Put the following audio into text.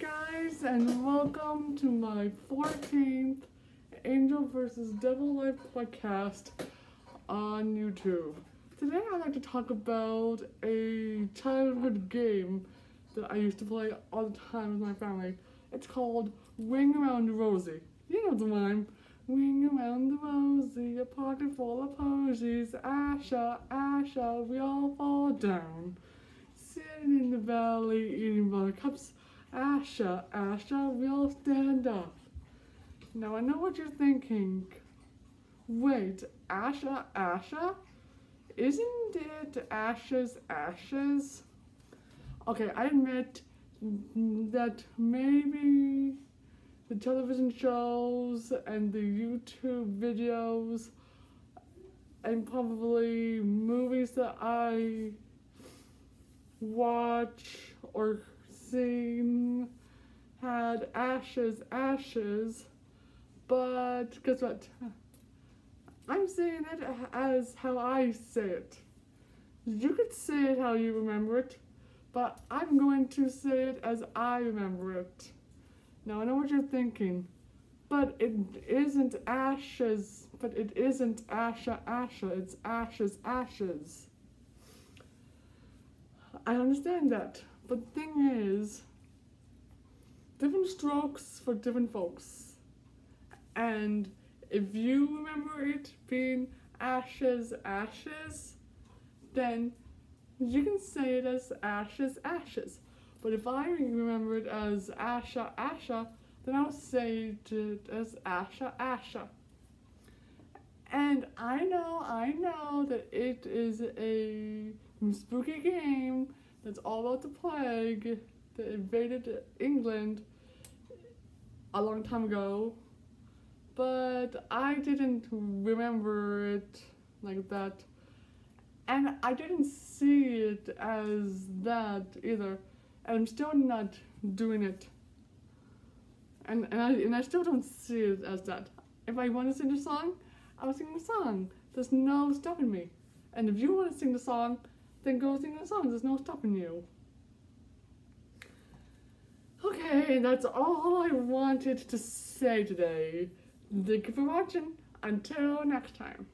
guys, and welcome to my 14th Angel vs. Devil Live podcast on YouTube. Today I'd like to talk about a childhood game that I used to play all the time with my family. It's called Ring Around the Rosie. You know the rhyme. Ring around the rosy, a pocket full of posies. Asha, Asha, we all fall down. Sitting in the valley, eating buttercups. Asha, Asha, we all stand up. Now I know what you're thinking. Wait, Asha, Asha? Isn't it Ashes, Ashes? Okay, I admit that maybe the television shows and the YouTube videos and probably movies that I watch or seen had ashes, ashes, but guess what? I'm saying it as how I say it. You could say it how you remember it, but I'm going to say it as I remember it. Now I know what you're thinking, but it isn't ashes, but it isn't Asha Asha, it's ashes ashes. I understand that, the thing is, different strokes for different folks. And if you remember it being ashes ashes, then you can say it as ashes ashes. But if I remember it as Asha Asha, then I'll say it as Asha Asha. And I know, I know that it is a spooky game that's all about the plague that invaded England a long time ago. But I didn't remember it like that. And I didn't see it as that either and I'm still not doing it. And and I and I still don't see it as that. If I want to sing a song, I'll sing the song. There's no stopping me. And if you want to sing the song, then go sing the song. There's no stopping you. Okay, that's all I wanted to say today. Thank you for watching. Until next time.